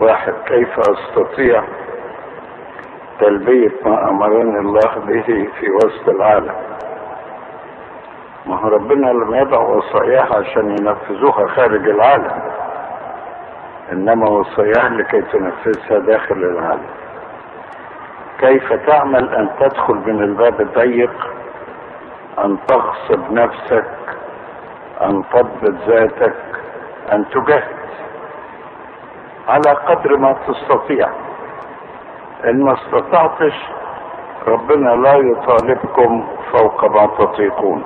واحد كيف أستطيع تلبية ما أمرني الله به في وسط العالم؟ ما هو ربنا لم يضع وصاياه عشان ينفذوها خارج العالم إنما وصاياه لكي تنفذها داخل العالم. كيف تعمل أن تدخل من الباب الضيق أن تغصب نفسك أن تضبط ذاتك أن تجاهد؟ على قدر ما تستطيع. إن ما استطعتش ربنا لا يطالبكم فوق ما تطيقون.